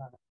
planet.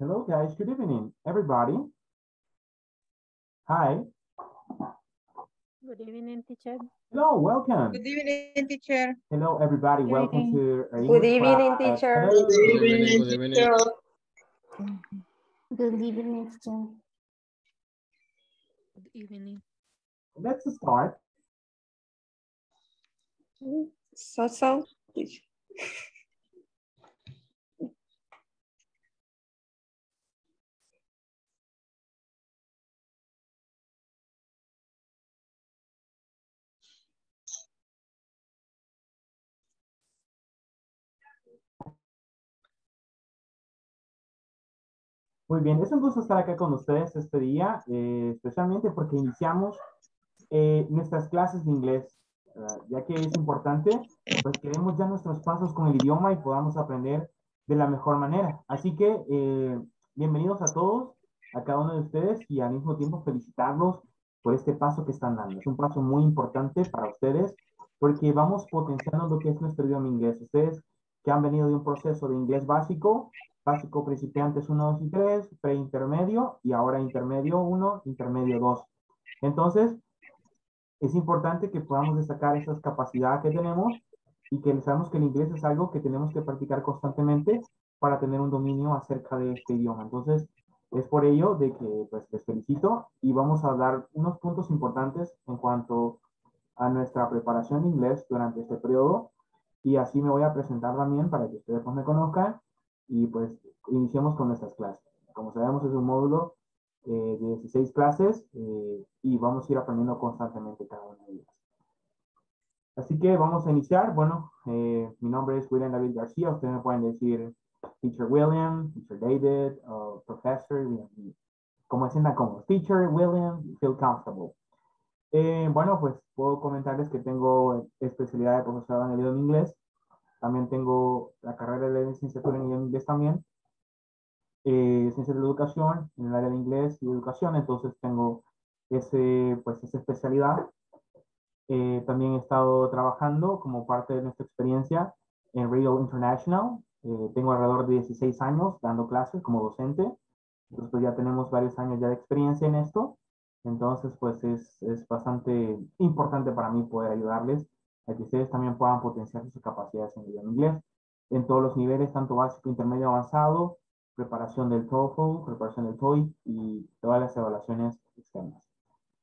Hello, guys. Good evening, everybody. Hi. Good evening, teacher. Hello, welcome. Good evening, teacher. Hello, everybody. Good welcome evening. to our Good English evening, class. teacher. Good evening, good evening. Good evening, teacher. Good evening. Let's start. So, so. Muy bien, es un gusto estar acá con ustedes este día, eh, especialmente porque iniciamos eh, nuestras clases de inglés, ya que es importante, pues queremos ya nuestros pasos con el idioma y podamos aprender de la mejor manera. Así que eh, bienvenidos a todos, a cada uno de ustedes y al mismo tiempo felicitarlos por este paso que están dando. Es un paso muy importante para ustedes porque vamos potenciando lo que es nuestro idioma inglés. Ustedes que han venido de un proceso de inglés básico, básico principiantes 1, 2 y 3, preintermedio y ahora intermedio 1, intermedio 2. Entonces, es importante que podamos destacar esas capacidades que tenemos y que sabemos que el inglés es algo que tenemos que practicar constantemente para tener un dominio acerca de este idioma. Entonces, es por ello de que pues, les felicito y vamos a hablar unos puntos importantes en cuanto a nuestra preparación de inglés durante este periodo y así me voy a presentar también para que ustedes pues, me conozcan y pues iniciemos con nuestras clases. Como sabemos es un módulo eh, de 16 clases eh, y vamos a ir aprendiendo constantemente cada una de ellas. Así que vamos a iniciar. Bueno, eh, mi nombre es William David García. Ustedes me pueden decir Teacher William, Teacher David, o Professor, como se sientan cómodos. Teacher William, feel comfortable. Eh, bueno, pues puedo comentarles que tengo especialidad de profesorado en el idioma inglés. También tengo la carrera de licenciatura en inglés también. Eh, ciencias de la educación en el área de inglés y educación. Entonces tengo ese, pues, esa especialidad. Eh, también he estado trabajando como parte de nuestra experiencia en Radio International. Eh, tengo alrededor de 16 años dando clases como docente. Entonces pues ya tenemos varios años ya de experiencia en esto. Entonces pues es, es bastante importante para mí poder ayudarles a que ustedes también puedan potenciar sus capacidades en el idioma inglés en todos los niveles, tanto básico, intermedio, avanzado, preparación del TOEFL, preparación del TOEIC y todas las evaluaciones externas.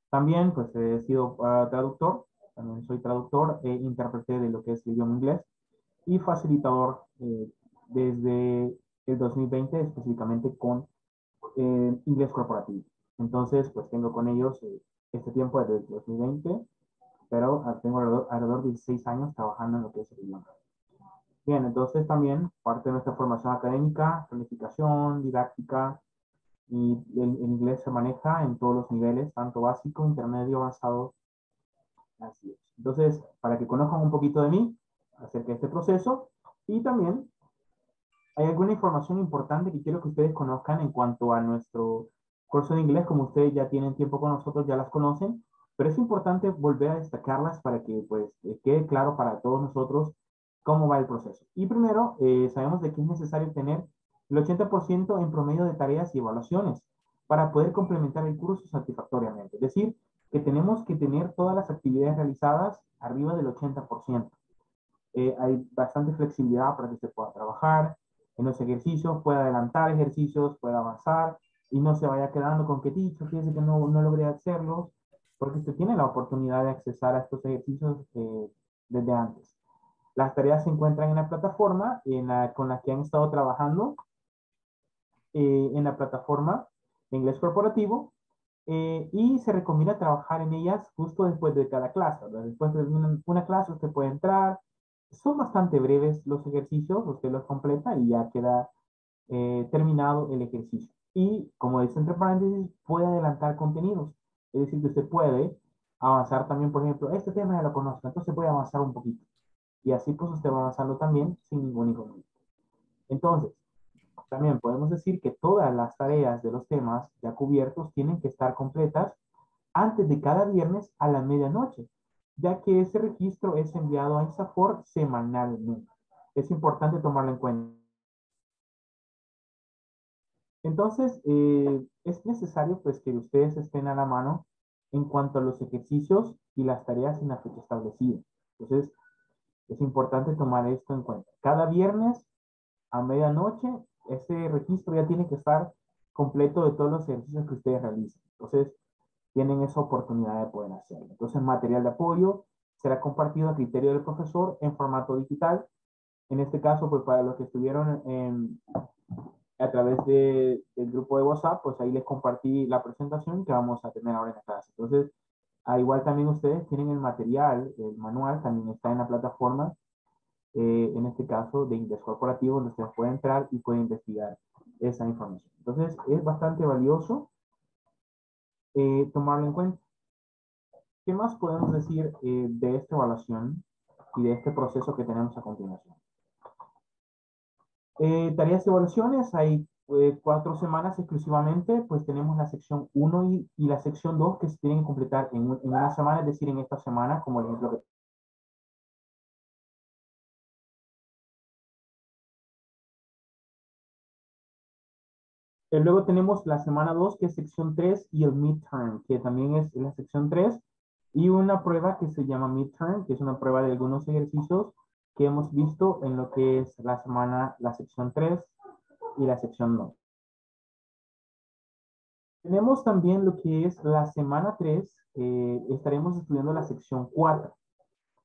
También pues he sido ah, traductor, también soy traductor e intérprete de lo que es el idioma inglés y facilitador eh, desde el 2020 específicamente con eh, inglés corporativo. Entonces, pues tengo con ellos eh, este tiempo desde el 2020, pero tengo alrededor, alrededor de 16 años trabajando en lo que es el idioma. Bien, entonces también parte de nuestra formación académica, planificación, didáctica, y el, el inglés se maneja en todos los niveles, tanto básico, intermedio, avanzado. Así es. Entonces, para que conozcan un poquito de mí, acerca de este proceso, y también hay alguna información importante que quiero que ustedes conozcan en cuanto a nuestro curso de inglés, como ustedes ya tienen tiempo con nosotros, ya las conocen, pero es importante volver a destacarlas para que pues eh, quede claro para todos nosotros cómo va el proceso. Y primero, eh, sabemos de que es necesario tener el 80% en promedio de tareas y evaluaciones para poder complementar el curso satisfactoriamente. Es decir, que tenemos que tener todas las actividades realizadas arriba del 80%. Eh, hay bastante flexibilidad para que usted pueda trabajar en los ejercicios, pueda adelantar ejercicios, pueda avanzar y no se vaya quedando con que dicho, fíjese que no, no logré hacerlos, porque usted tiene la oportunidad de accesar a estos ejercicios eh, desde antes. Las tareas se encuentran en la plataforma en la, con la que han estado trabajando, eh, en la plataforma de inglés corporativo, eh, y se recomienda trabajar en ellas justo después de cada clase. ¿verdad? Después de una, una clase usted puede entrar, son bastante breves los ejercicios, usted los completa y ya queda eh, terminado el ejercicio. Y como dice entre paréntesis, puede adelantar contenidos. Es decir, que usted puede avanzar también, por ejemplo, este tema ya lo conozco, entonces voy a avanzar un poquito. Y así pues usted va avanzando también sin ningún inconveniente. Entonces, también podemos decir que todas las tareas de los temas ya cubiertos tienen que estar completas antes de cada viernes a la medianoche, ya que ese registro es enviado a ISAFOR semanalmente. Es importante tomarlo en cuenta. Entonces, eh, es necesario pues que ustedes estén a la mano en cuanto a los ejercicios y las tareas en la fecha establecida. Entonces, es importante tomar esto en cuenta. Cada viernes a medianoche, ese registro ya tiene que estar completo de todos los ejercicios que ustedes realicen. Entonces, tienen esa oportunidad de poder hacerlo. Entonces, material de apoyo será compartido a criterio del profesor en formato digital. En este caso, pues para los que estuvieron en, a través de, del grupo de WhatsApp, pues ahí les compartí la presentación que vamos a tener ahora en la clase. Entonces, al igual también ustedes tienen el material, el manual, también está en la plataforma, eh, en este caso de inglés corporativo, donde ustedes pueden entrar y pueden investigar esa información. Entonces, es bastante valioso eh, tomarlo en cuenta. ¿Qué más podemos decir eh, de esta evaluación y de este proceso que tenemos a continuación? Eh, tareas y evaluaciones, hay eh, cuatro semanas exclusivamente, pues tenemos la sección 1 y, y, la sección 2 que se tienen que completar en, en, una semana, es decir, en esta semana, como el ejemplo que Luego tenemos la semana 2, que es sección 3, y el midterm, que también es la sección 3, y una prueba que se llama midterm, que es una prueba de algunos ejercicios que hemos visto en lo que es la semana, la sección 3 y la sección 2. Tenemos también lo que es la semana 3, eh, estaremos estudiando la sección 4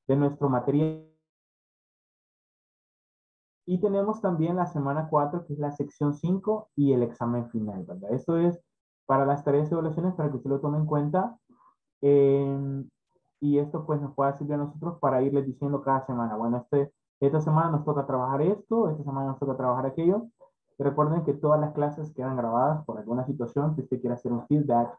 de nuestro material. Y tenemos también la semana 4, que es la sección 5 y el examen final, ¿verdad? Esto es para las tareas y evaluaciones, para que usted lo tome en cuenta. Eh, y esto pues nos puede servir a nosotros para irles diciendo cada semana, bueno, este, esta semana nos toca trabajar esto, esta semana nos toca trabajar aquello, Recuerden que todas las clases quedan grabadas por alguna situación que usted quiera hacer un feedback,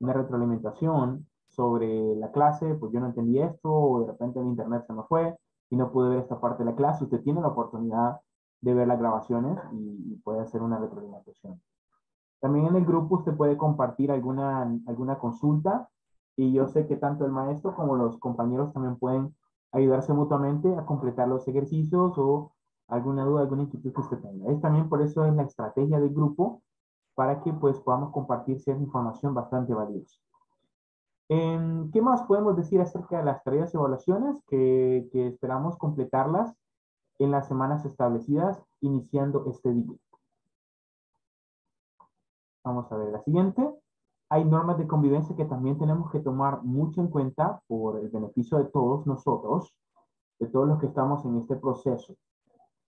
una retroalimentación sobre la clase, pues yo no entendí esto, o de repente el internet se me fue y no pude ver esta parte de la clase. Usted tiene la oportunidad de ver las grabaciones y, y puede hacer una retroalimentación. También en el grupo usted puede compartir alguna, alguna consulta y yo sé que tanto el maestro como los compañeros también pueden ayudarse mutuamente a completar los ejercicios o alguna duda, alguna inquietud que usted tenga. Es también por eso es la estrategia del grupo para que pues podamos compartir cierta información bastante valiosa. Em, ¿Qué más podemos decir acerca de las tareas y evaluaciones que, que esperamos completarlas en las semanas establecidas iniciando este día? Vamos a ver la siguiente. Hay normas de convivencia que también tenemos que tomar mucho en cuenta por el beneficio de todos nosotros, de todos los que estamos en este proceso.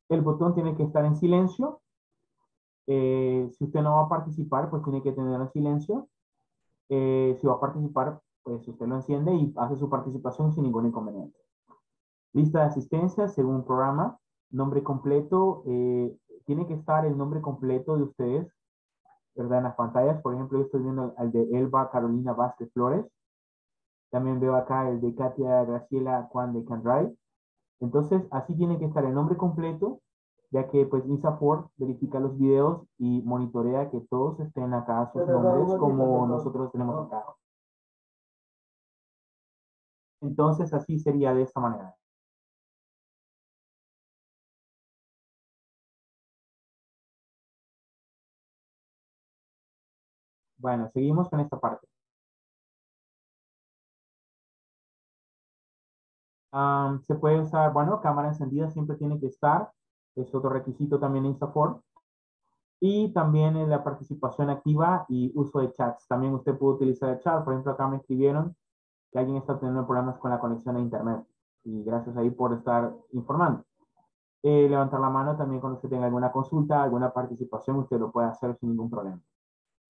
El botón tiene que estar en silencio. Eh, si usted no va a participar, pues tiene que tenerlo en silencio. Eh, si va a participar, pues usted lo enciende y hace su participación sin ningún inconveniente. Lista de asistencia según programa. Nombre completo. Eh, tiene que estar el nombre completo de ustedes ¿verdad? En las pantallas, por ejemplo, yo estoy viendo el de Elba Carolina Vázquez Flores. También veo acá el de Katia Graciela Juan de Candray. Entonces, así tiene que estar el nombre completo, ya que pues INSAFORT verifica los videos y monitorea que todos estén acá sus nombres como nosotros tenemos acá. Entonces, así sería de esta manera. Bueno, seguimos con esta parte. se puede usar, bueno, cámara encendida siempre tiene que estar. Es otro requisito también en InstaForm. Y también en la participación activa y uso de chats. También usted puede utilizar el chat. Por ejemplo, acá me escribieron que alguien está teniendo problemas con la conexión a internet. Y gracias ahí por estar informando. Eh, levantar la mano también cuando usted tenga alguna consulta, alguna participación, usted lo puede hacer sin ningún problema.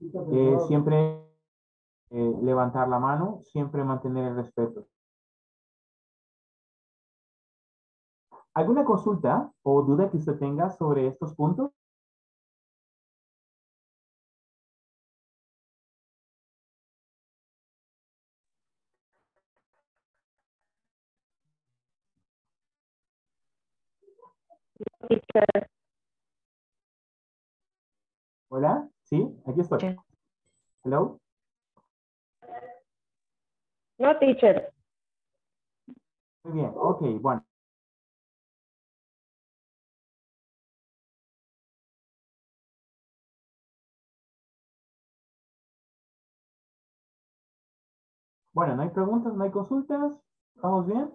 Eh, siempre eh, levantar la mano, siempre mantener el respeto. ¿Alguna consulta o duda que usted tenga sobre estos puntos? Hola. Sí, aquí estoy. Hello. No, teacher. Muy bien, ok, bueno. Bueno, ¿no hay preguntas, no hay consultas? ¿Estamos bien?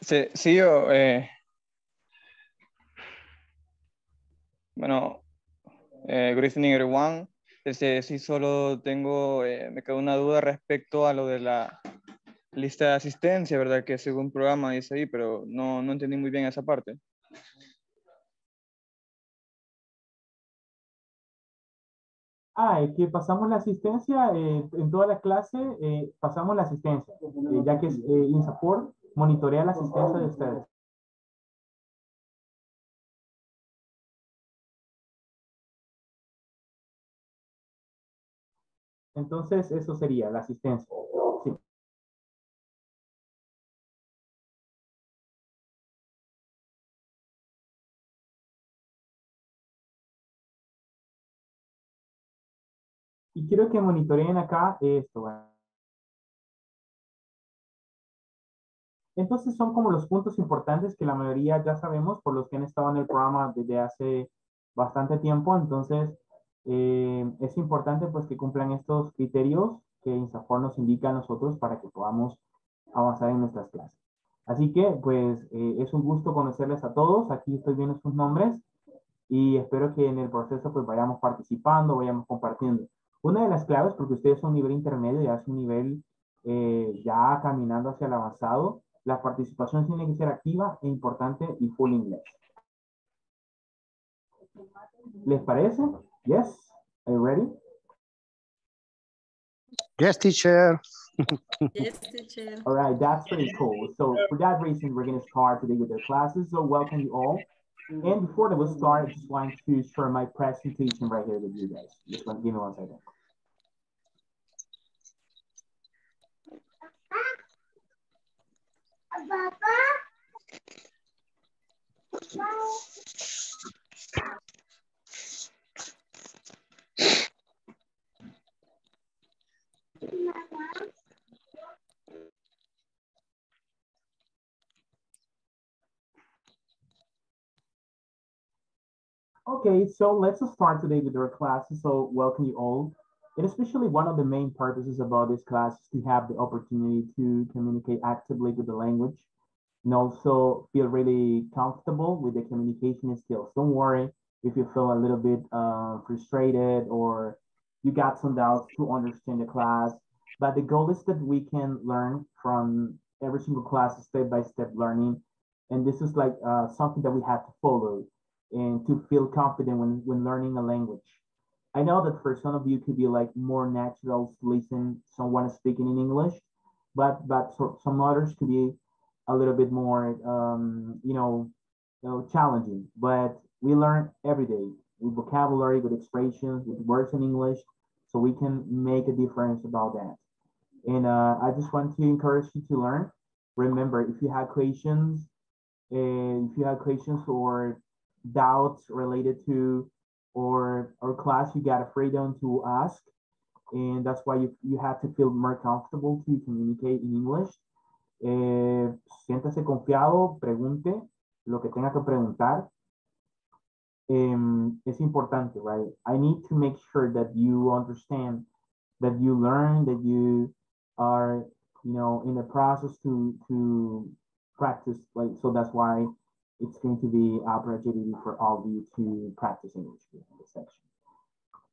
Sí, sí yo, eh, bueno, eh, good evening, everyone. Este, sí, solo tengo, eh, me quedó una duda respecto a lo de la lista de asistencia, ¿verdad? Que según programa dice ahí, pero no, no entendí muy bien esa parte. Ah, es que pasamos la asistencia eh, en toda la clase, eh, pasamos la asistencia, eh, ya que eh, INSAPORT monitorea la asistencia de ustedes. Entonces, eso sería la asistencia. Sí. Y quiero que monitoreen acá esto. Entonces son como los puntos importantes que la mayoría ya sabemos por los que han estado en el programa desde hace bastante tiempo. Entonces, eh, es importante pues que cumplan estos criterios que INSAFOR nos indica a nosotros para que podamos avanzar en nuestras clases. Así que pues eh, es un gusto conocerles a todos. Aquí estoy viendo sus nombres y espero que en el proceso pues vayamos participando, vayamos compartiendo. Una de las claves, porque ustedes son nivel intermedio, ya es un nivel eh, ya caminando hacia el avanzado, la participación tiene que ser activa e importante y full inglés. ¿Les parece? Yes? Are you ready? Yes, teacher. Yes, teacher. All right, that's pretty cool. So for that reason, we're going to start today with our classes. So welcome you all. And before that we'll start, I just want to share my presentation right here with you guys. Just one, give me one second. Okay, so let's start today with our classes. So welcome you all. And especially one of the main purposes about this class is to have the opportunity to communicate actively with the language and also feel really comfortable with the communication skills. Don't worry if you feel a little bit uh, frustrated or you got some doubts to understand the class. But the goal is that we can learn from every single class, step-by-step learning. And this is like uh, something that we have to follow and to feel confident when, when learning a language. I know that for some of you could be like more natural to listen someone speaking in English, but but for some others could be a little bit more um, you know, you know challenging. But we learn every day with vocabulary, with expressions, with words in English, so we can make a difference about that. And uh, I just want to encourage you to learn. Remember, if you have questions, uh, if you have questions or doubts related to or or class, you got a freedom to ask. And that's why you, you have to feel more comfortable to communicate in English. Eh, siéntase confiado, pregunte lo que tenga que preguntar. Um, it's important, right? I need to make sure that you understand, that you learn, that you are, you know, in the process to to practice. Like so, that's why it's going to be opportunity for all of you to practice English in this section.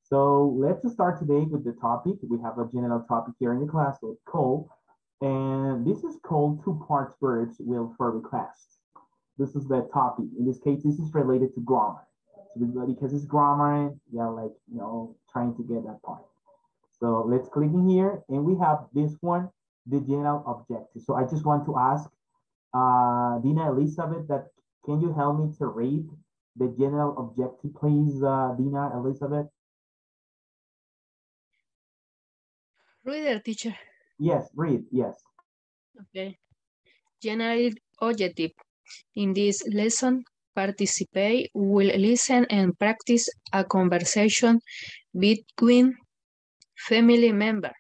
So let's start today with the topic. We have a general topic here in the class called call, and this is called two parts verbs will for request. This is the topic. In this case, this is related to grammar. Because it's grammar, yeah, like you know, trying to get that part. So let's click in here, and we have this one, the general objective. So I just want to ask uh, Dina Elizabeth that can you help me to read the general objective, please, uh, Dina Elizabeth? Reader, teacher. Yes, read, yes. Okay. General objective. In this lesson, participate will listen and practice a conversation between family member.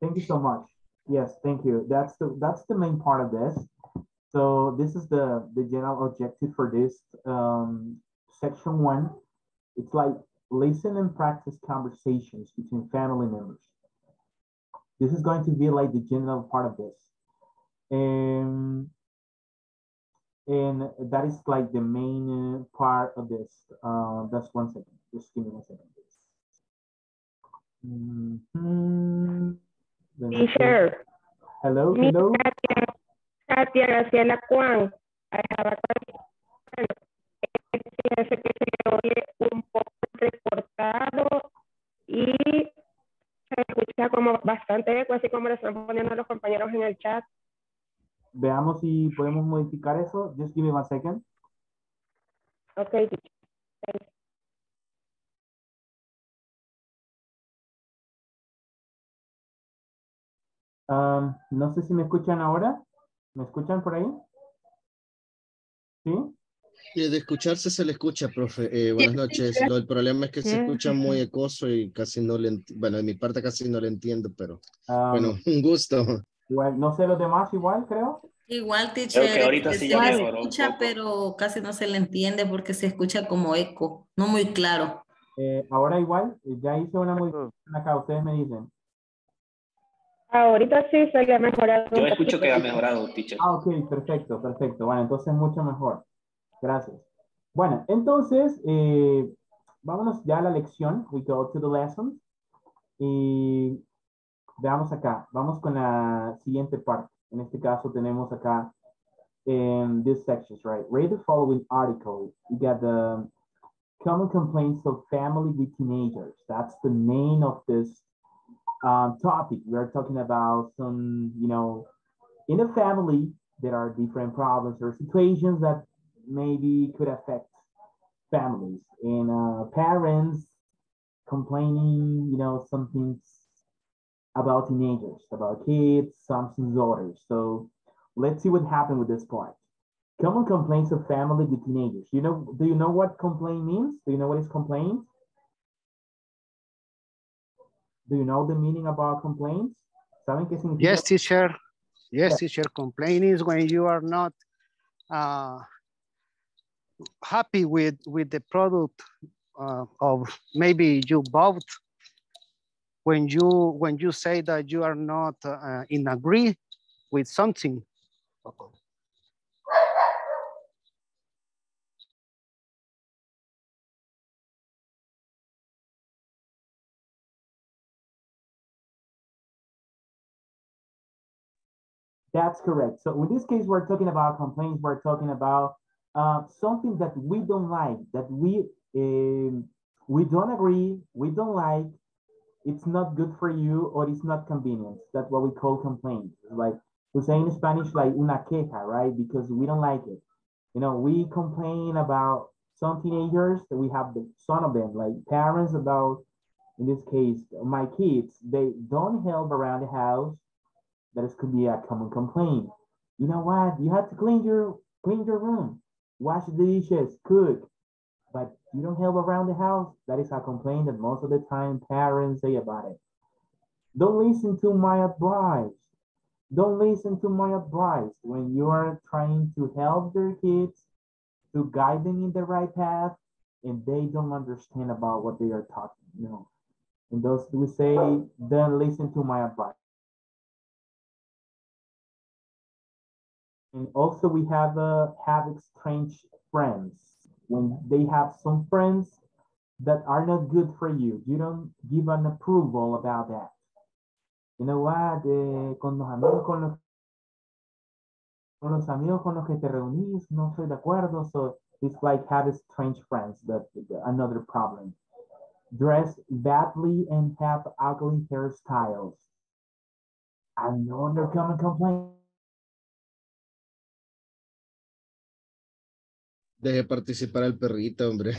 Thank you so much. Yes, thank you. That's the that's the main part of this. So this is the the general objective for this um, section one. It's like listen and practice conversations between family members. This is going to be like the general part of this. And, and that is like the main uh, part of this. Uh, that's one second. Just give me one second, please. Mm -hmm. Teacher. Hello, hello. Katia, Graciela Juan. I have a question. Fíjese que se oye un poco reportado y se escucha como bastante eco, así como lo están poniendo los compañeros en el chat. Veamos si podemos modificar eso. Just give me one second. Okay. Um, no sé si me escuchan ahora. ¿Me escuchan por ahí? ¿Sí? Sí, de escucharse se le escucha, profe. Eh, buenas noches. Lo, el problema es que se escucha muy ecoso y casi no le Bueno, de mi parte casi no le entiendo, pero Um, bueno, un gusto. Igual, no sé los demás igual, creo. Igual, teacher. Creo que ahorita sí ya se escucha, pero casi no se le entiende porque se escucha como eco, no muy claro. Eh, ahora igual, eh, ya hice una modificación acá, ustedes me dicen. Ahorita sí se le ha mejorado. Yo escucho que ha mejorado, teacher. Ah, ok, perfecto, perfecto. Bueno, entonces mucho mejor. Gracias. Bueno, entonces, eh, vámonos ya a la lección. We go to the lesson. Y veamos acá. Vamos con la siguiente parte. En este caso tenemos acá in this sections, right? Read the following article. You got the common complaints of family with teenagers. That's the main of this um, topic. We're talking about some, you know, in a family, there are different problems or situations that maybe could affect families and uh, parents complaining, you know, some things about teenagers, about kids, some disorders. So let's see what happened with this part. Common complaints of family with teenagers. You know, do you know what complaint means? Do you know what is complaint? Do you know the meaning about complaints? ¿Saben qué significa? Yes, teacher. Yes, teacher. Complaining is when you are not uh, happy with with the product uh, of maybe you bought. When you when you say that you are not uh, in agree with something. That's correct. So in this case, we're talking about complaints. We're talking about uh, something that we don't like, that we um, we don't agree, we don't like. It's not good for you, or it's not convenient. That's what we call complaints. Like we say in Spanish, like una queja, right? Because we don't like it. You know, we complain about some teenagers that we have the son of them, like parents about, in this case, my kids. They don't help around the house that is could be a common complaint. You know what? You have to clean your clean your room, wash the dishes, cook, but you don't help around the house. That is a complaint that most of the time parents say about it. Don't listen to my advice. Don't listen to my advice when you are trying to help your kids to guide them in the right path and they don't understand about what they are talking. You know, and those we say, don't listen to my advice. And also we have uh, have strange friends. When they have some friends that are not good for you, you don't give an approval about that. You know what? Eh, con los amigos con los, con los amigos con los que te reunís, no estoy de acuerdo. So it's like having strange friends. That another problem. Dress badly and have ugly hairstyles. Another common complaint. Deje participar al perrito, hombre.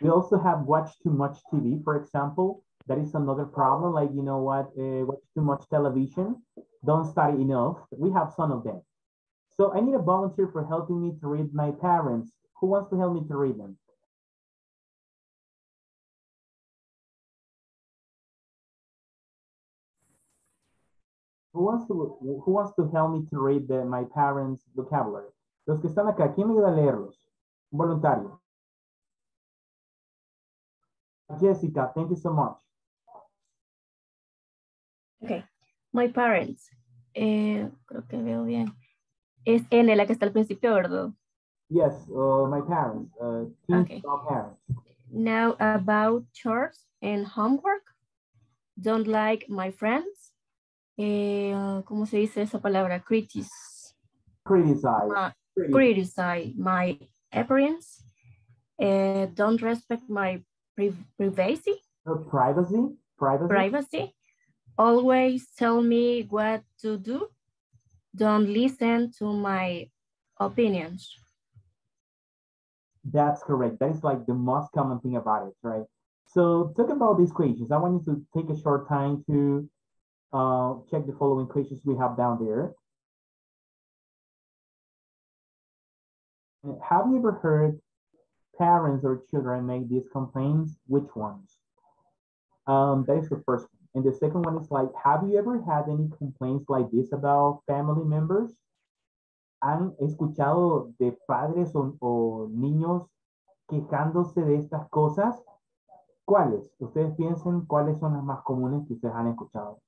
We also have watched too much TV, for example. That is another problem. Like, you know what, uh, watch too much television, don't study enough. We have some of them. So I need a volunteer for helping me to read my parents. Who wants to help me to read them? Who wants to who wants to help me to read the, my parents' vocabulary? Los que están acá, ¿quién me ayuda a leerlos? Un voluntario. Jessica, thank you so much. Okay. My parents. Eh, creo que veo bien. Es N la que está al principio, ¿verdad? Yes, uh, my parents. Uh, Okay. parents. Now about chores and homework. Don't like my friends. Eh, ¿Cómo se dice esa palabra? Critis. Criticize. my- Criti- criticize my appearance. Eh, don't respect my pri- privacy. uh, privacy. Privacy. privacy. Always tell me what to do. Don't listen to my opinions. That's correct. That is like the most common thing about it, right? So talking about these questions, I want you to take a short time to uh, check the following questions we have down there. Uh, Have you ever heard parents or children make these complaints? Which ones? Um, that is the first one. And the second one is like, have you ever had any complaints like this about family members? ¿Han escuchado de padres o, o niños quejándose de estas cosas? ¿Cuáles? Ustedes piensen cuáles son las más comunes que ustedes han escuchado.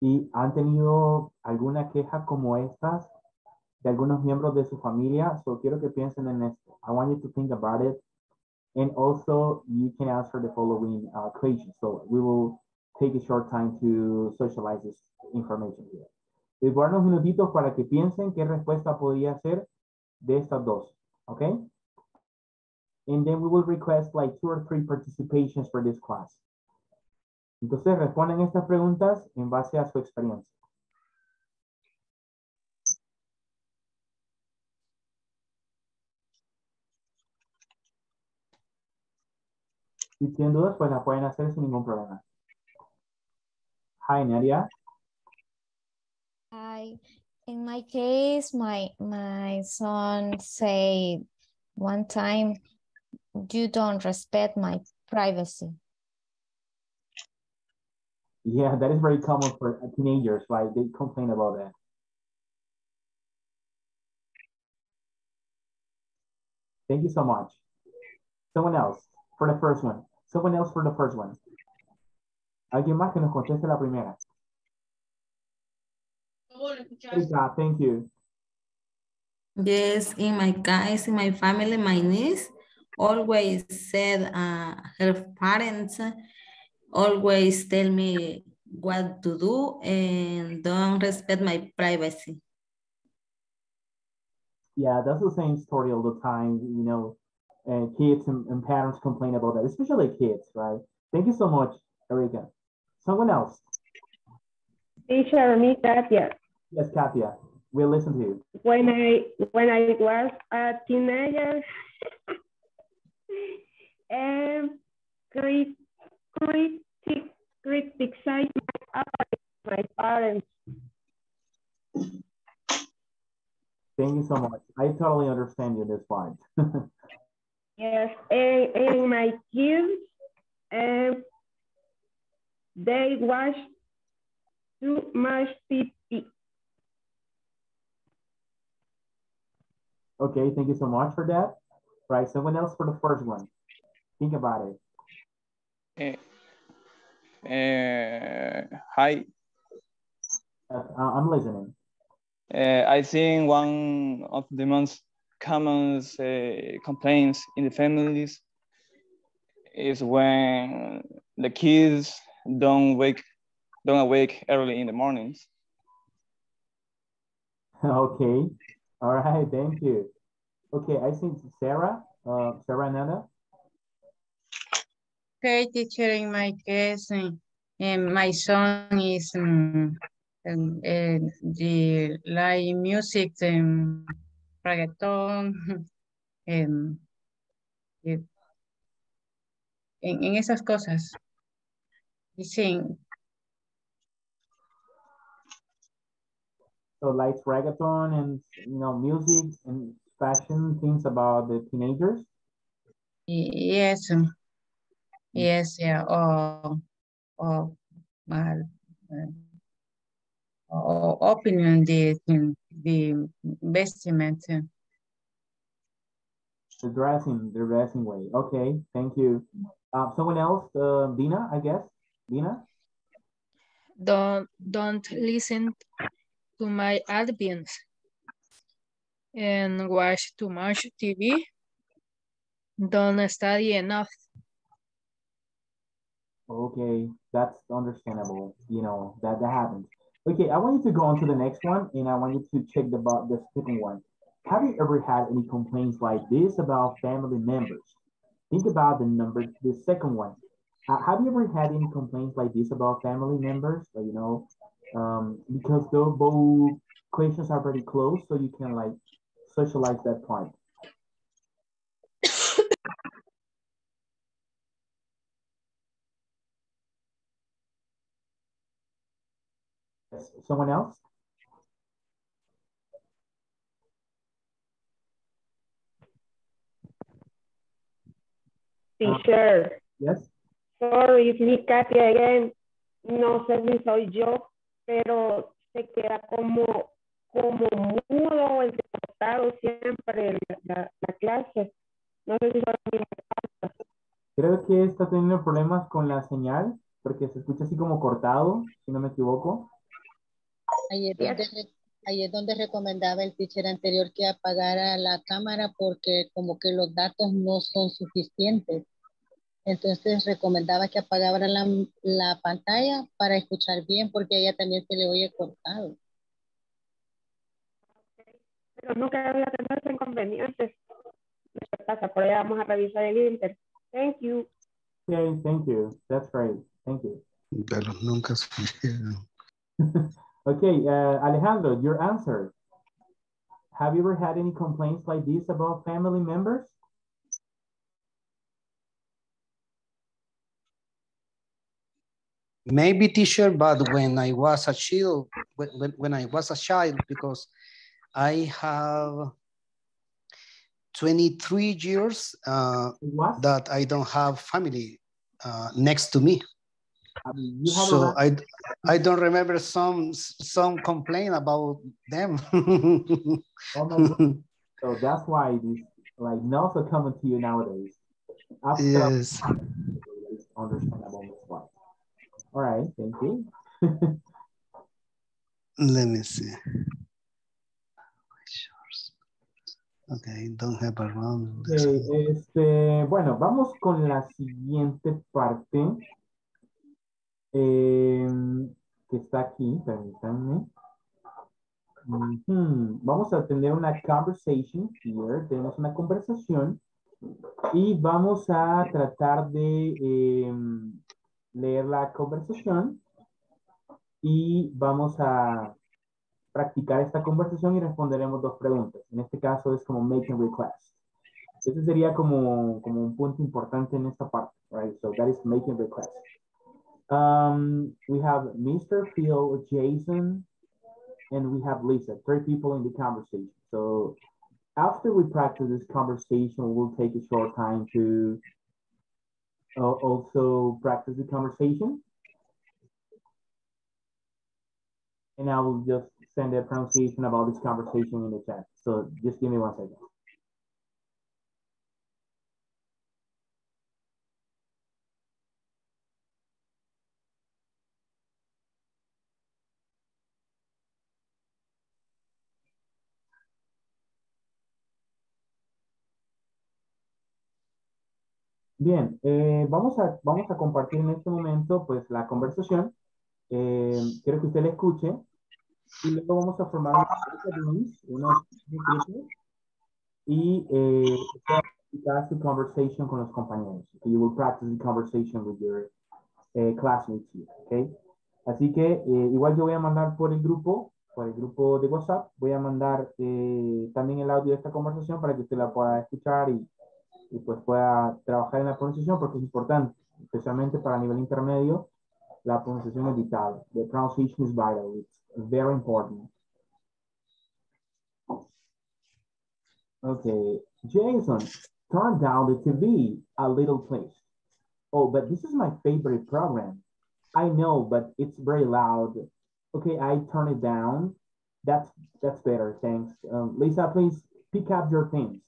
¿Y han tenido alguna queja como estas de algunos miembros de su familia? So quiero que piensen en esto. I want you to think about it. And also you can answer the following uh, questions. So we will take a short time to socialize this information here. Les voy a dar unos minutitos para que piensen qué respuesta podría ser de estas dos. Okay? And then we will request like two or three participations for this class. Entonces responden estas preguntas en base a su experiencia. Si tienen dudas, pues la pueden hacer sin ningún problema. Hi, Nadia. Hi. In my case, my my son said one time, you don't respect my privacy. Yeah, that is very common for teenagers, right? They complain about that. Thank you so much. Someone else for the first one. Someone else for the first one. Alguien más que nos conteste la primera. Thank you. Yes, in my case, in my family, my niece always said uh, her parents always tell me what to do and don't respect my privacy. Yeah, that's the same story all the time. You know, uh, kids and, and parents complain about that, especially kids, right? Thank you so much, Erika. Someone else? Teacher, me, Katia. Yes, Katia. We'll listen to you. When I when I was a teenager, and critic critic criticize my, my parents. Thank you so much. I totally understand you this point. yes, and, and my kids, um, they watch too much TV. Okay, thank you so much for that. Right, someone else for the first one. Think about it. Uh, uh, hi. Uh, I'm listening. Uh, I think one of the most common complaints in the families is when the kids don't wake don't awake early in the mornings. Okay. All right. Thank you. Okay. I think Sarah, uh, Sarah Nana. Okay, teacher, in my case, um, my son is um, um, uh, the live music, um, reggaeton, um, en, en esas cosas. Sing. So likes reggaeton and you know music and fashion things about the teenagers. Yes. Yes, yeah. Or or mal or opinion the the vestment. The dressing, the dressing way. Okay, thank you. Uh, someone else, uh, Dina, I guess. Dina. Don't don't listen to my advice and watch too much TV. Don't study enough. Okay, that's understandable. You know, that, that happens. Okay, I want you to go on to the next one and I want you to check the, the second one. Have you ever had any complaints like this about family members? Think about the number, the second one. Have you ever had any complaints like this about family members? Like, you know, um, because the both questions are very close, so you can like socialize that part. Yes. Someone else? Teacher. Yes. Sorry, it's me, Katia, again. No sé si soy yo, pero se queda como, como mudo, entrecortado siempre la, la, clase. No sé si soy Creo que está teniendo problemas con la señal, porque se escucha así como cortado, si no me equivoco. Ahí es, donde, ahí es donde recomendaba el teacher anterior que apagara la cámara porque como que los datos no son suficientes. Entonces recomendaba que apagara la, la pantalla para escuchar bien porque a ella también se le oye cortado. Pero no quería tener ese inconveniente. No pasa, por ahí vamos a revisar el Inter. Thank you. Okay, thank you. That's great. Thank you. Pero nunca supieron. okay, uh, Alejandro, your answer. Have you ever had any complaints like this about family members? Maybe teacher, but when I was a child, when, when, I was a child, because I have 23 years uh, that I don't have family uh, next to me. So I, I don't remember some some complaint about them. oh so that's why this like not are coming to you nowadays. After yes. Understandable. All right, thank you. Let me see. Okay, don't have a round. Okay, este, bueno, vamos con la siguiente parte. Eh, que está aquí, permítanme. Vamos a tener una conversation here, tenemos una conversación y vamos a tratar de eh, leer la conversación y vamos a practicar esta conversación y responderemos dos preguntas. En este caso es como making requests. Ese sería como, como un punto importante en esta parte, right? So that is making requests. Um, we have Mr. Phil, Jason, and we have Lisa, three people in the conversation. So after we practice this conversation, we'll take a short time to uh, also practice the conversation. And I will just send a pronunciation about this conversation in the chat. So just give me one second. Bien, eh, vamos, a, vamos a compartir en este momento pues la conversación. Eh, quiero que usted la escuche y luego vamos a formar unos, unos y eh, su conversation con los compañeros. You will practice the conversation with your eh, classmates here, okay? Así que eh, igual yo voy a mandar por el grupo, por el grupo de WhatsApp, voy a mandar eh, también el audio de esta conversación para que usted la pueda escuchar y y pues pueda trabajar en la pronunciación porque es importante, especialmente para nivel intermedio, la pronunciación es vital. The pronunciation is vital. It's very important. Okay, Jason, turn down the TV a little please. Oh, but this is my favorite program. I know, but it's very loud. Okay, I turn it down. That's that's better, thanks. Um, Lisa, please pick up your things.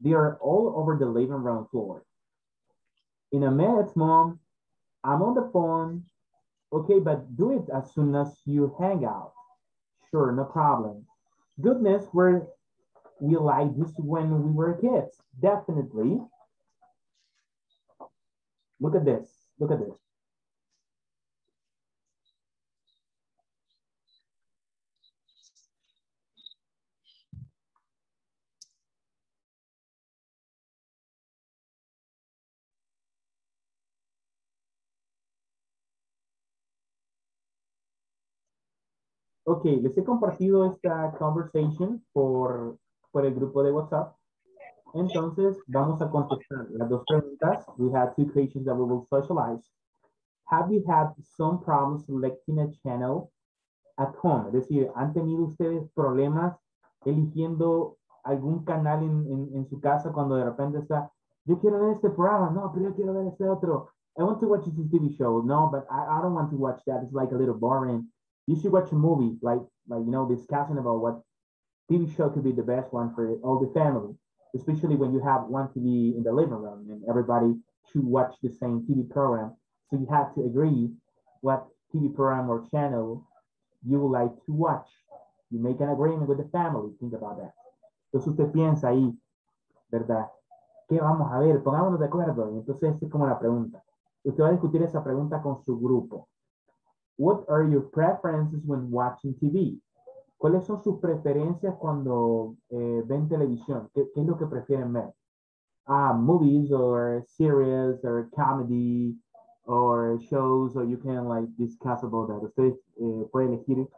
They are all over the living room floor. In a minute, mom, I'm on the phone. Okay, but do it as soon as you hang out. Sure, no problem. Goodness, we're, we like this when we were kids. Definitely. Look at this. Look at this. Ok, les he compartido esta conversation por, por el grupo de WhatsApp. Entonces, vamos a contestar las dos preguntas. We have two questions that we will socialize. Have you had some problems selecting a channel at home? Es decir, ¿han tenido ustedes problemas eligiendo algún canal en, en, en su casa cuando de repente está, yo quiero ver este programa, no, pero yo quiero ver este otro. I want to watch this TV show, no, but I, I don't want to watch that. It's like a little boring you should watch a movie like like you know discussing about what TV show could be the best one for all the family, especially when you have one TV in the living room and everybody should watch the same TV program. So you have to agree what TV program or channel you would like to watch. You make an agreement with the family. Think about that. Entonces usted piensa ahí, ¿verdad? ¿Qué vamos a ver? Pongámonos de acuerdo. Entonces es como la pregunta. Usted va a discutir esa pregunta con su grupo. What are your preferences when watching TV? ¿Cuáles son sus preferencias cuando eh, ven televisión? ¿Qué, ¿Qué, es lo que prefieren ver? Ah, movies or series or comedy or shows or you can like discuss about that. Usted eh, puede elegir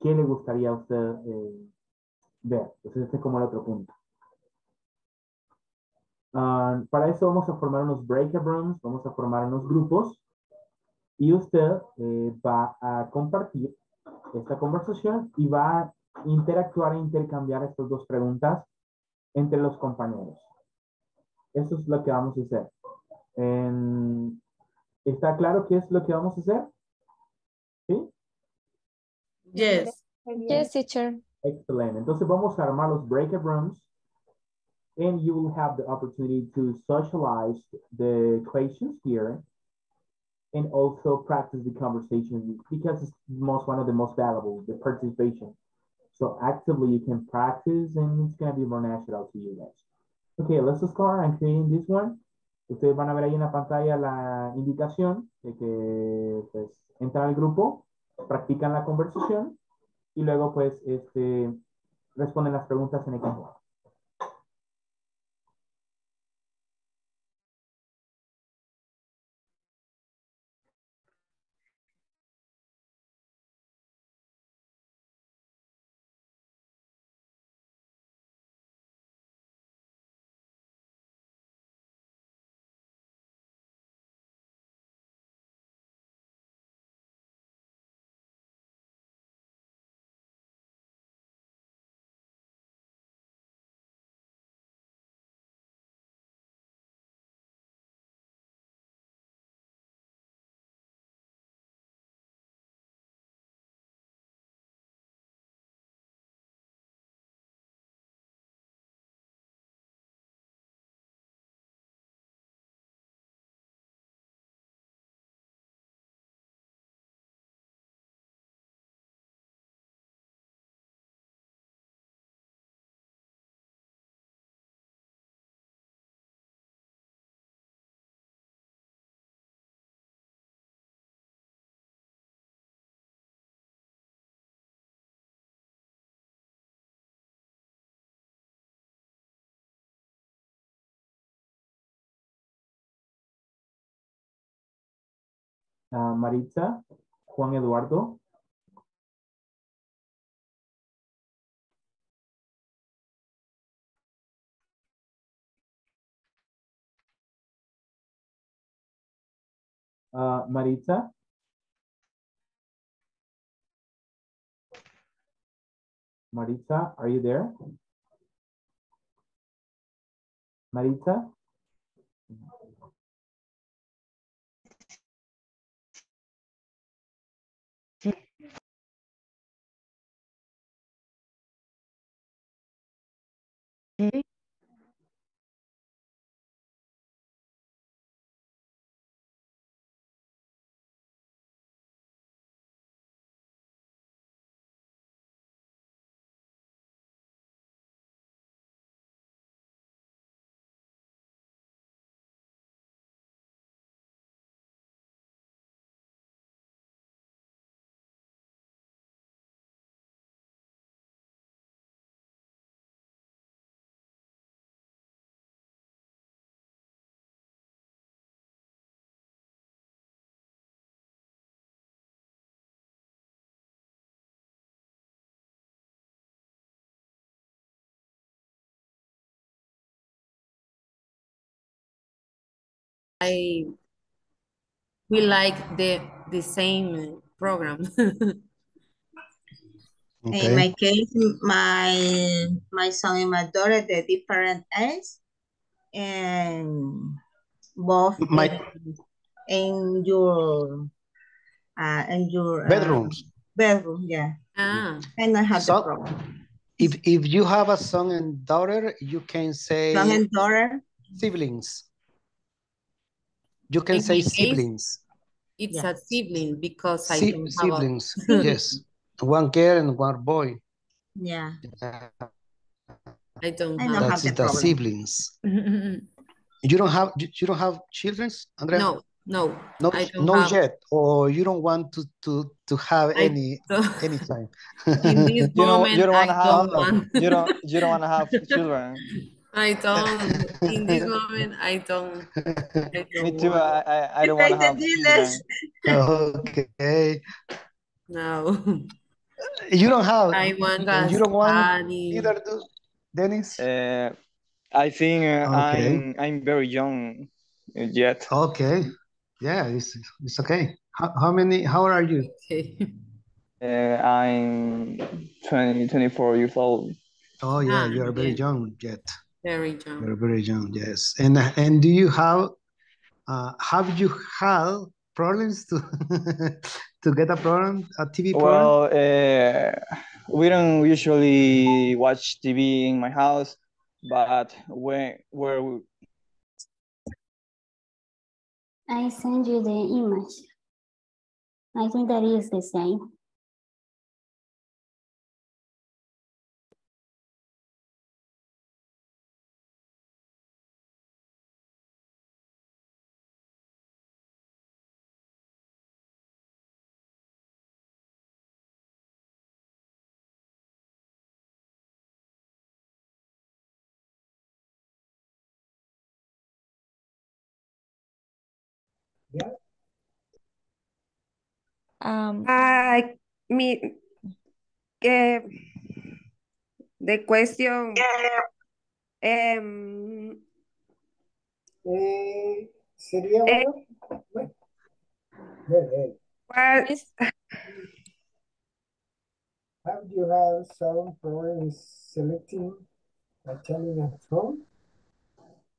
qué le gustaría a usted eh, ver. Entonces este es como el otro punto. Ah, para eso vamos a formar unos breakout rooms, vamos a formar unos grupos y usted eh, va a compartir esta conversación y va a interactuar e intercambiar estas dos preguntas entre los compañeros. Eso es lo que vamos a hacer. ¿Está claro qué es lo que vamos a hacer? ¿Sí? Yes. Yes, teacher. Excelente. Entonces vamos a armar los breakout rooms and you will have the opportunity to socialize the questions here and also practice the conversation because it's most one of the most valuable, the participation. So actively you can practice and it's to be more natural to you guys. Okay, let's start and creating this one. Ustedes van a ver ahí en la pantalla la indicación de que pues entran al grupo, practican la conversación y luego pues este, responden las preguntas en equipo. Uh, Maritza, Juan Eduardo. Uh, Maritza. Maritza, are you there? Maritza? Okay. I we like the the same program. Okay. In my case, my my son and my daughter, they're different age, and both My- in, in your uh in your uh, Bedrooms. bedroom, yeah. Ah. And I have the So- problem. If if you have a son and daughter, you can say Son and daughter, siblings. You can In say my case, siblings. It's a sibling because I Si- don't have siblings. a yes. One girl and one boy. yeah. I don't I have. don't have That's the the siblings. You don't have you you don't have children, Andrea? no, no, No, I don't no have. yet, or you don't want to to to have I any don't- anytime. In this You don't, you don't I want to have, don't want. you don't, you don't want to have children. I don't, in this moment, I don't. I don't Me too. I, I, I don't want to have children. Okay. No. You don't have. I want and you don't want Spanish. either do, Dennis? Uh, I think uh, Okay. I'm I'm very young yet. Okay. Yeah, it's, it's okay. How, how many, how old are you? Okay. Uh, I'm 20, 24 years old. Oh yeah, Ah, you are very yeah. young yet. Very young. You're very young, yes. And and do you have uh have you had problems to to get a program, a TV program? Well, uh, we don't usually watch TV in my house, but when where we, I send you the image. I think that is the same. Um, I me eh, the question um, sería eh, bueno. Good, good. what Have you had some problems selecting a channel at home?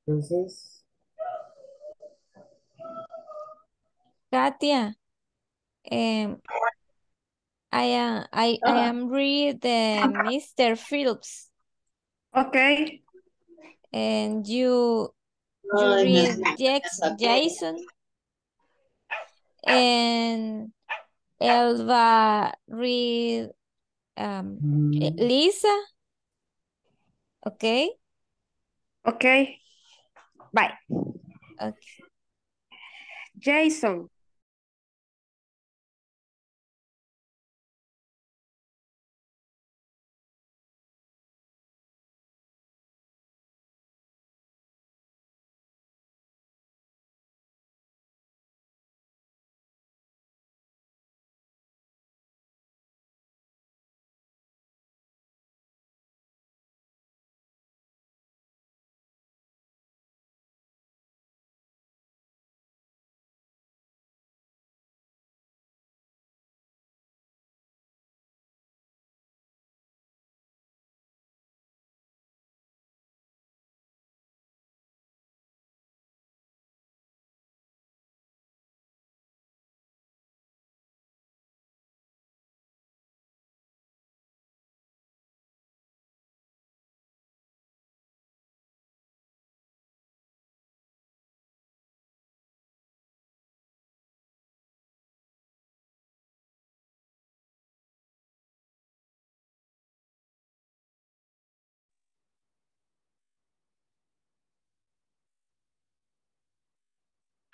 Entonces, Katia, um, I am I I am read the Mr. Phillips. Okay. And you you Ay, read no. Jax. Jason and Elva read um Lisa. Okay. Okay. Bye. Okay. Jason.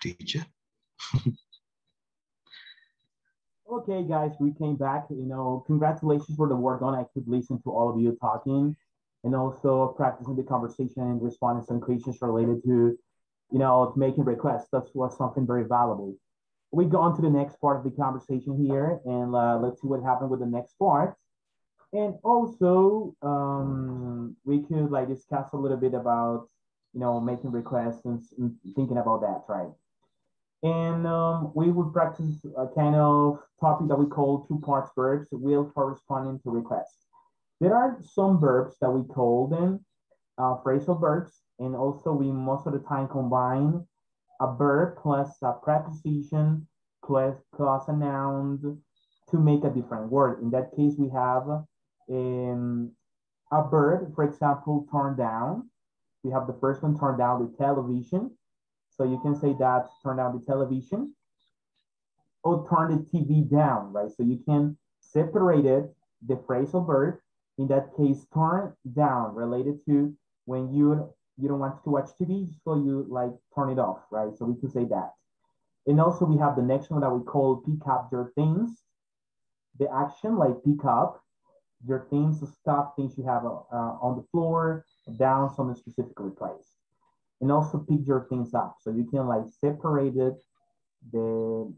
Teacher. Okay, guys, we came back. You know, congratulations for the work done. I could listen to all of you talking and also practicing the conversation and responding some questions related to, you know, making requests. That was something very valuable. We go on to the next part of the conversation here, and uh, let's see what happened with the next part. And also, um, we could like discuss a little bit about, you know, making requests and, and thinking about that, right? And um, we would practice a kind of topic that we call two parts verbs, will corresponding to request. There are some verbs that we call them uh, phrasal verbs, and also we most of the time combine a verb plus a preposition plus, plus a noun to make a different word. In that case, we have um, a verb, for example, turn down. We have the first one, turn down the television. So you can say that turn down the television or turn the TV down, right? So you can separate it, the phrasal verb, in that case, turn down related to when you you don't want to watch TV, so you like turn it off, right? So we can say that. And also we have the next one that we call pick up your things. The action like pick up. your things, stuff, things you have uh, on the floor, down some specifically placed. And also pick your things up. So you can like separate it, the,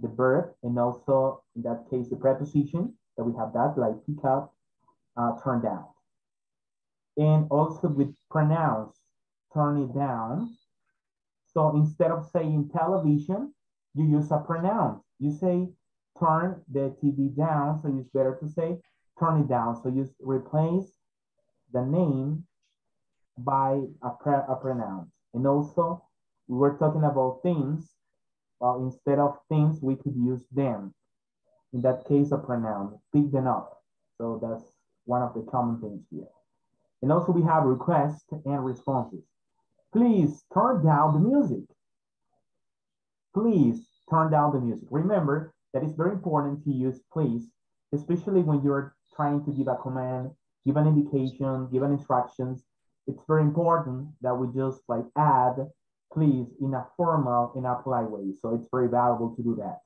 the verb and also in that case, the preposition that we have that like pick up, uh, turn down. And also with pronounce, turn it down. So instead of saying television, you use a pronoun. You say turn the TV down, so it's better to say turn it down. So you replace the name by a, pre a pronoun. And also, we were talking about things. Well, instead of things, we could use them. In that case, a pronoun, pick them up. So that's one of the common things here. And also we have requests and responses. Please turn down the music. Please turn down the music. Remember that it's very important to use please, especially when you're trying to give a command, give an indication, give an instructions. It's very important that we just like add please in a formal, in a polite way. So it's very valuable to do that.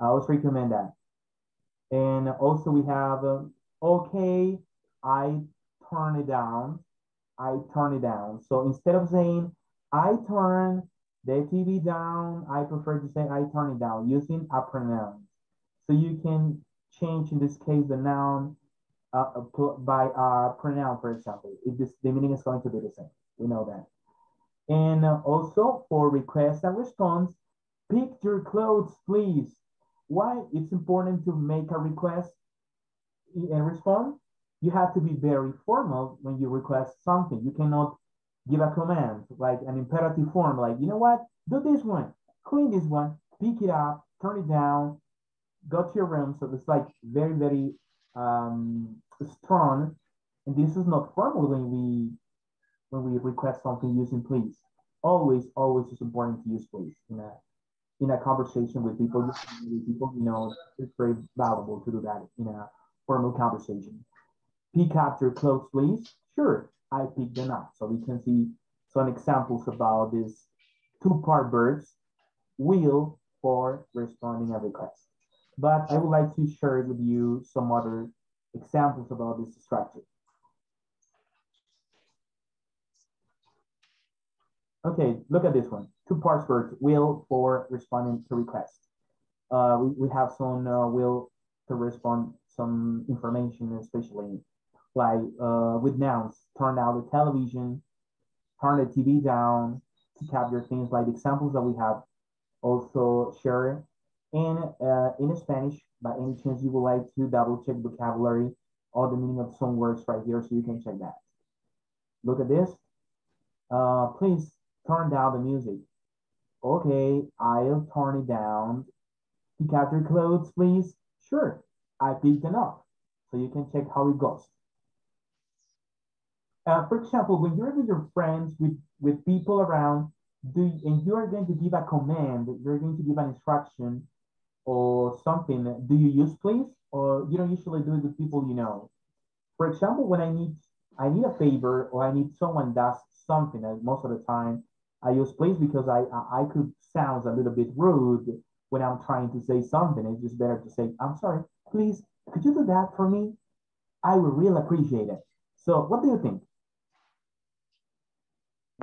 I always recommend that. And also we have, uh, okay, I turn it down. I turn it down. So instead of saying, I turn the TV down, I prefer to say I turn it down using a pronoun. So you can change, in this case, the noun uh, by a pronoun, for example. If this, the meaning is going to be the same. We know that. And uh, also for request and response, pick your clothes, please. Why it's important to make a request and respond? You have to be very formal when you request something. You cannot give a command, like an imperative form, like, you know what, do this one, clean this one, pick it up, turn it down, go to your room. So it's like very, very um, strong. And this is not formal when we when we request something using please. Always, always is important to use please in a in a conversation with people. People, you know, it's very valuable to do that in a formal conversation. Pick up your clothes, please. Sure, I picked them up. So we can see some examples about this two-part verbs, will for responding a request. But I would like to share with you some other examples about this structure. Okay, look at this one. Two parts verbs, will for responding to request. Uh, we, we have some uh, will to respond some information, especially like uh, with nouns, turn out the television, turn the TV down to capture things like examples that we have also shared. And uh, in Spanish, by any chance you would like to double check vocabulary or the meaning of some words right here so you can check that. Look at this. Uh, please turn down the music. Okay, I'll turn it down. Pick out your clothes, please. Sure, I picked them up. So you can check how it goes. Uh, for example, when you're with your friends, with, with people around, do and you're going to give a command, you're going to give an instruction or something, do you use please? Or you don't usually do it with people you know? For example, when I need I need a favor or I need someone does something, most of the time I use please because I, I, I could sound a little bit rude when I'm trying to say something. It's just better to say, I'm sorry, please, could you do that for me? I would really appreciate it. So what do you think?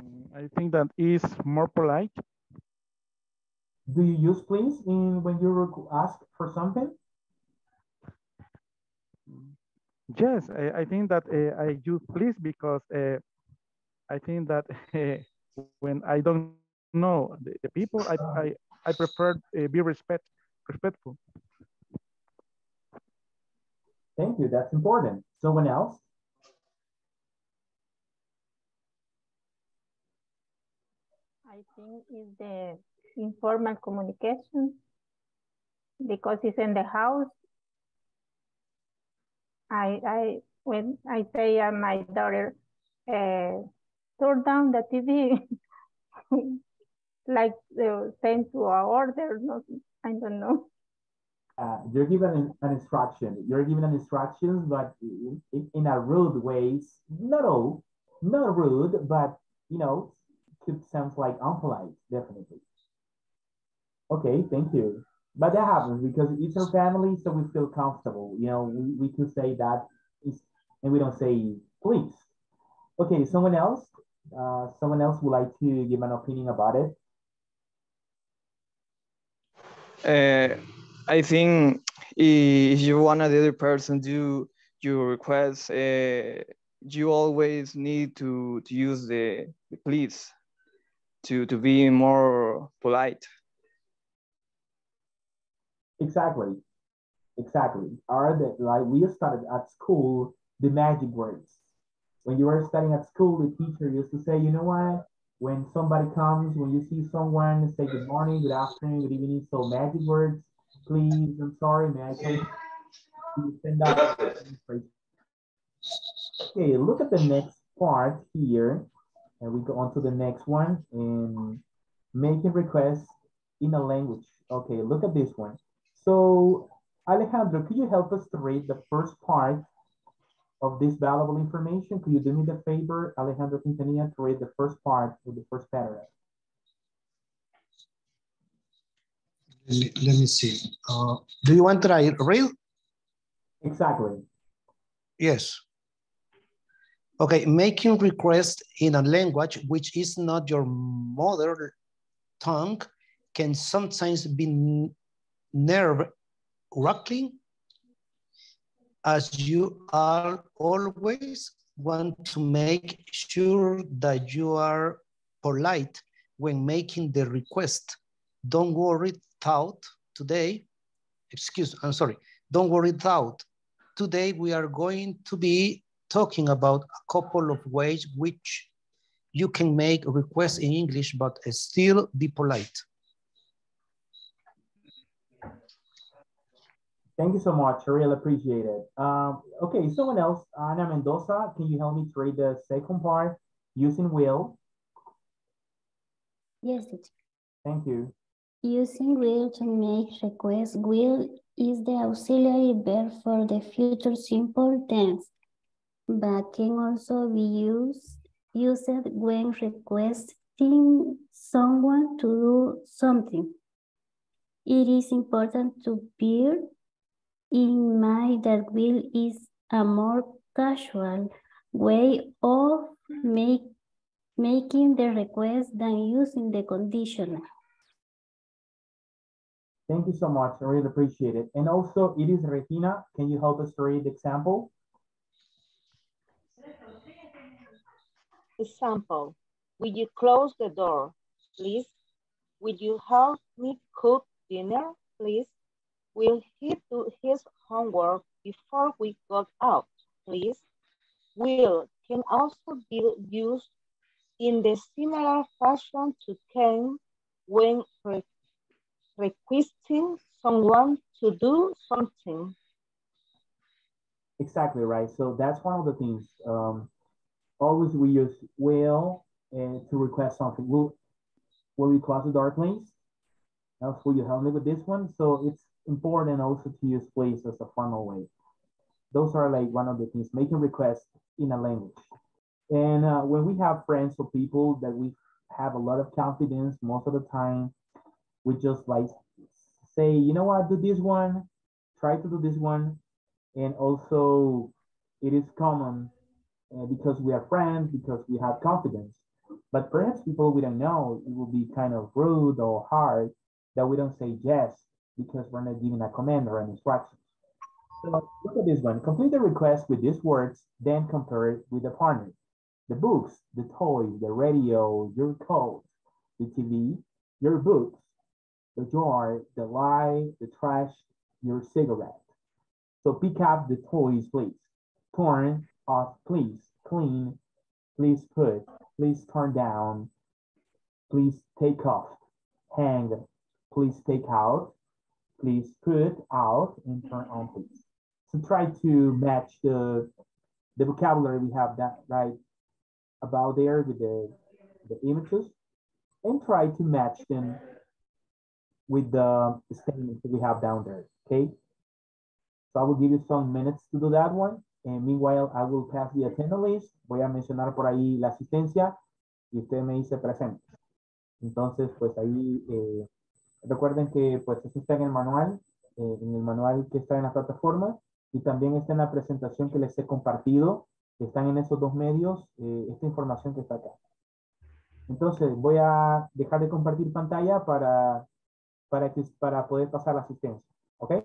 Mm, I think that is more polite. Do you use please in when you ask for something? Yes, I, I think that uh, I use please because uh, I think that uh, when I don't know the, the people, I, I, I prefer uh, be respect, respectful. Thank you, that's important. Someone else? I think is the informal communication because it's in the house. I, I when I say uh, my daughter, uh, turn down the TV, like the same to our order. No, I don't know. Uh, you're given an, an, instruction. You're given an instructions, but in, in, a rude ways. Not all, not rude, but you know, could sound like unpolite, definitely. Okay, thank you. But that happens because it's our family, so we feel comfortable. You know, we, we could say that and we don't say please. Okay, someone else? Uh, someone else would like to give an opinion about it? Uh, I think if you want the other person do your request, uh, you always need to, to use the, the please to, to be more polite. Exactly. Exactly. Are that like we started at school the magic words. When you were studying at school, the teacher used to say, you know what? When somebody comes, when you see someone, say good morning, good afternoon, good evening. So magic words, please, I'm sorry, may I please send out Okay, look at the next part here. And we go on to the next one and making requests in a language. Okay, look at this one. So Alejandro, could you help us to read the first part of this valuable information? Could you do me the favor, Alejandro Quintanilla, to read the first part of the first paragraph? Let me see. Uh, do you want to read? Exactly. Yes. Okay, making requests in a language which is not your mother tongue can sometimes be nerve wracking as you are always want to make sure that you are polite when making the request. Don't worry, thought today, excuse, I'm sorry, don't worry, thought. Today we are going to be talking about a couple of ways which you can make requests in English, but still be polite. Thank you so much. I really appreciate it. Um, okay, someone else, Ana Mendoza, can you help me to read the second part using will? Yes, Thank you. Using will to make requests. Will is the auxiliary verb for the future simple tense, but can also be used, used when requesting someone to do something. It is important to bear in mind that will is a more casual way of make, making the request than using the conditional. Thank you so much. I really appreciate it. And also, it is Regina. Can you help us to read the example? Example, will you close the door, please? Will you help me cook dinner, please? Will he do his homework before we go out, please? Will can also be used in the similar fashion to can when re requesting someone to do something. Exactly right. So that's one of the things. Um, always we use will uh, to request something. Will, will we close the door, please? Else will you help me with this one? So it's important also to use please as a formal way. Those are like one of the things, making requests in a language. And uh, when we have friends or people that we have a lot of confidence, most of the time, we just like say, you know what, do this one, try to do this one. And also it is common uh, because we are friends, because we have confidence. But perhaps people we don't know, it will be kind of rude or hard that we don't say yes because we're not giving a command or an instruction. So look at this one. Complete the request with these words, then compare it with the partner. The books, the toys, the radio, your coat, the TV, your books, the jar, the lie, the trash, your cigarette. So pick up the toys, please. Turn off, please. Clean, please put, please turn down, please take off. Hang, please take out, please put out and turn on please. So try to match the the vocabulary we have that right about there with the, the images and try to match them with the, statements that we have down there, okay? So I will give you some minutes to do that one. And meanwhile, I will pass the attendance list. Voy a mencionar por ahí la asistencia y usted me dice presente. Entonces, pues ahí eh, Recuerden que pues eso está en el manual, eh, en el manual que está en la plataforma y también está en la presentación que les he compartido. Están en esos dos medios eh, esta información que está acá. Entonces voy a dejar de compartir pantalla para, para, que, para poder pasar la asistencia. ¿Ok?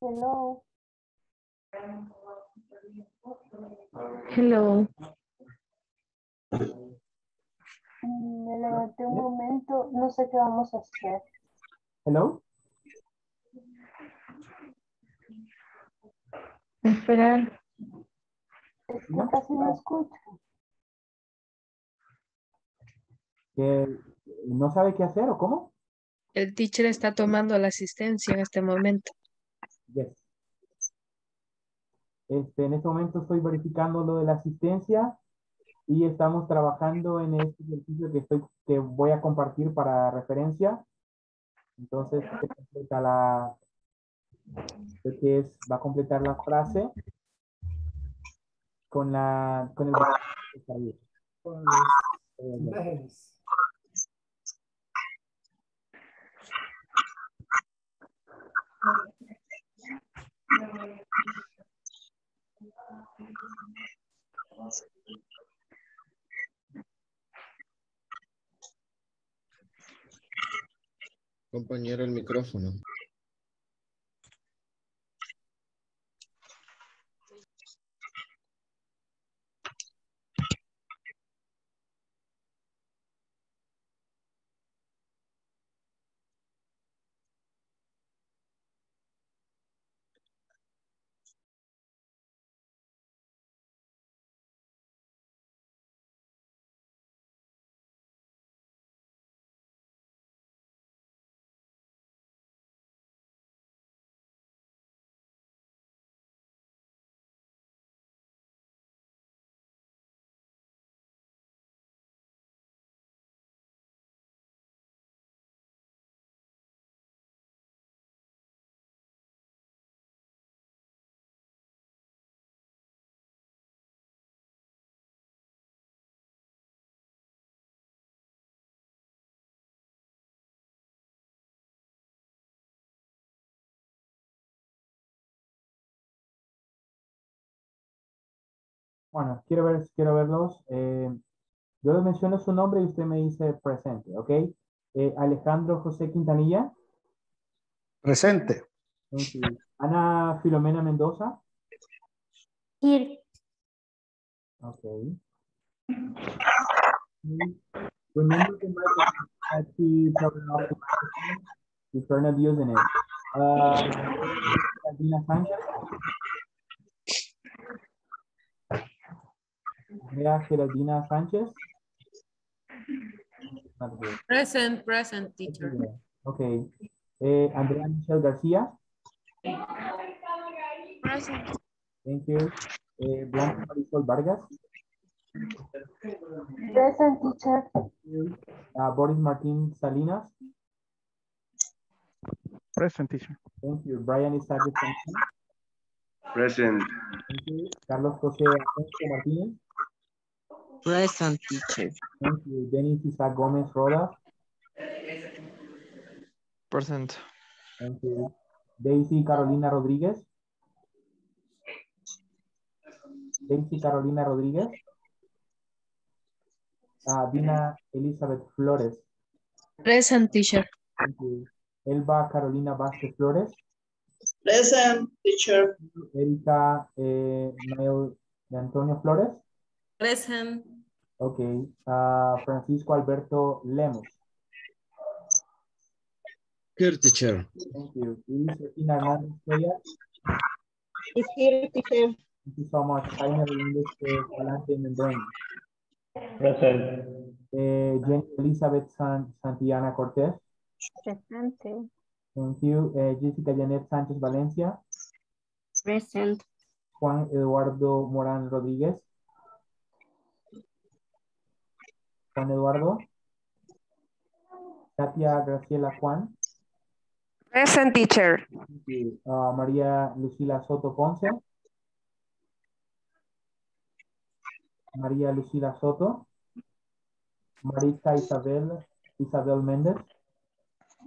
Hello. Hello. Mm, Me levanté un momento, no sé qué vamos a hacer. Hello. Esperar. Es que casi no escucho. ¿Que ¿No sabe qué hacer o cómo? El teacher está tomando la asistencia en este momento. Yes. Este, en este momento estoy verificando lo de la asistencia y estamos trabajando en este ejercicio que, estoy, que voy a compartir para referencia. Entonces, se completa la, creo que es, va a completar la frase con la, con el Imágenes. Compañero, el micrófono. Bueno, quiero, ver, quiero verlos. Eh, yo les menciono su nombre y usted me dice presente, ¿ok? Eh, Alejandro José Quintanilla. Presente. You. Ana Filomena Mendoza. Here. Okay. Remember the microphone had to turn off the microphone if you're not using it. Uh, Adina Andrea Geraldina Sánchez. Present, present, teacher. Okay. Eh, Andrea Michelle García. Present. Thank you. Uh, Blanca Marisol Vargas. Present teacher. Uh, Boris Martin Salinas. Present teacher. Thank you. Brian Isaac. Present. Thank you. Carlos José Alfonso Martínez. Present teacher. Thank you. Denis Isaac Gómez Rodas. Present. Thank you. Daisy Carolina Rodríguez. Daisy Carolina Rodríguez. Uh, Dina Elizabeth Flores. Present teacher. Thank you. Elba Carolina Vázquez Flores. Present, teacher. Erika eh, Mael de Antonio Flores. Present. Okay. Uh, Francisco Alberto Lemos. Here, teacher. Thank you. Hernández Cuellar. It's here, teacher. Thank you so much. Jaime Rodríguez eh, Galante Membrane. Present. Eh, Jenny Elizabeth San Santillana Cortés. Presente. Thank you. Eh, Jessica Janet Sánchez Valencia. Present. Juan Eduardo Morán Rodríguez. Juan Eduardo. Katia Graciela Juan. Present teacher. Uh, María Lucila Soto Ponce. María Lucila Soto. Marisa Isabel Isabel Méndez.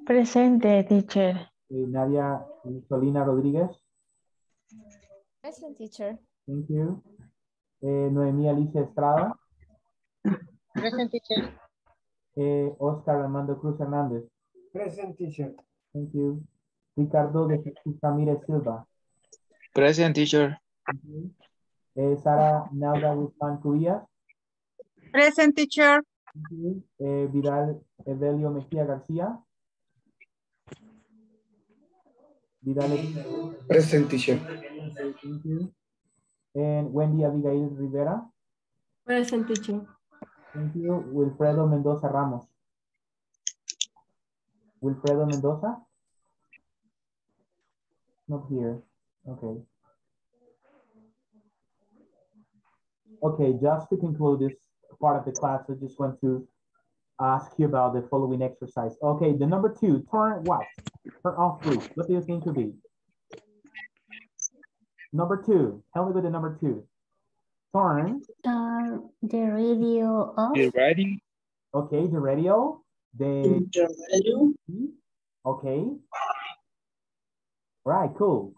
Presente, teacher. Nadia Solina Rodríguez. Present teacher. Thank you. Eh, Noemí Alicia Estrada. Present teacher. Eh, Oscar Armando Cruz Hernández. Present teacher. Thank you. Ricardo de Jesús Ramírez Silva. Present teacher. Thank you. Eh, Sara Naura Guzmán Cubillas. Present, teacher. Thank you. Eh, Vidal Evelio Mejía García. Vidal Present, teacher. Thank you. And Wendy Abigail Rivera. Present teacher. Thank you. Wilfredo Mendoza Ramos. Wilfredo Mendoza? Not here. Okay. Okay, just to conclude this part of the class, I just want to ask you about the following exercise. Okay, the number two, turn what? Turn off please. What do you think to be? Number two, tell me with the number two. Turn, Turn the radio off. ready? okay, the radio, the, radio. okay. Right, cool.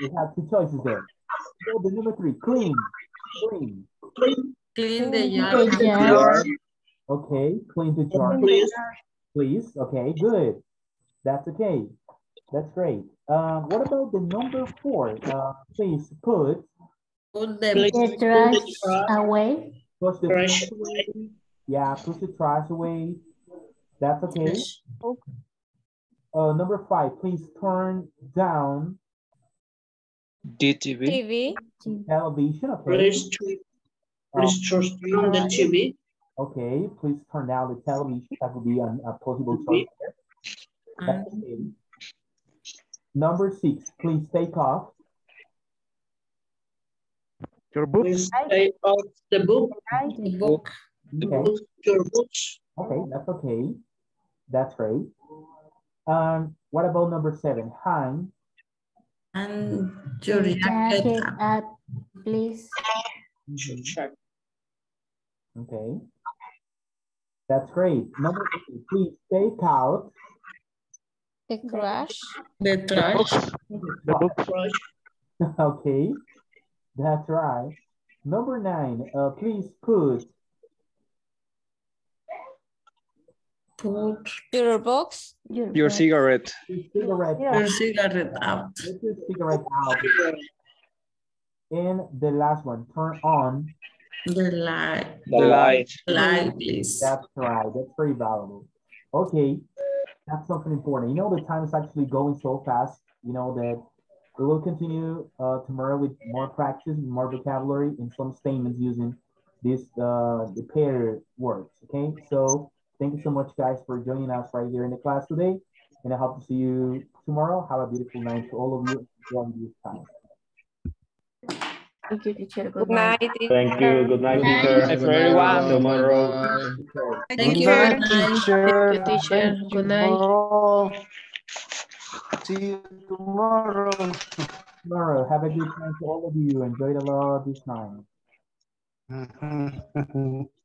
We have two choices there. So the number three, clean, clean. Clean the The yard. yard. Okay, clean the jar. Please. Please, okay, good. That's okay. That's great. Um, what about the number four? Uh, please put, Put the, The trash away. push the Trash trash away. Yeah, push the trash away. That's okay. Okay. Uh, number five, please turn down DTV. TV. television, okay? Please, to- please turn on the TV. Okay, please turn down the television. That would be an- a possible choice there. That's okay. Number six, please take off. Your books. Please take out the book. the book. The Okay. book, your books. Okay, that's okay. That's great. Um, what about number seven? Hang And your The jacket jacket up. up, please. Check. Okay. That's great. Number eight, please take out The trash. The trash. The books. okay. That's right. Number nine, uh, please put Put Your box. Your, Your cigarette. your cigarette your out. cigarette out. Get your cigarette out. And the last one, turn on. The light. The light. Light, please. That's right. That's very valuable. Okay. That's something important. You know, the time is actually going so fast, you know, that we will continue uh, tomorrow with more practice, more vocabulary, and some statements using this, uh, the pair words. Okay. So thank you so much, guys, for joining us right here in the class today. And I hope to see you tomorrow. Have a beautiful night to all of you enjoy this time. Thank you, teacher. Good night. Thank you. Good night, teacher. Night for everyone. Tomorrow. Thank you. Good night, Thank teacher. you, teacher. Thank Good you, night. See you tomorrow. Tomorrow, have a good time to all of you. Enjoy the Lord this. Mhm.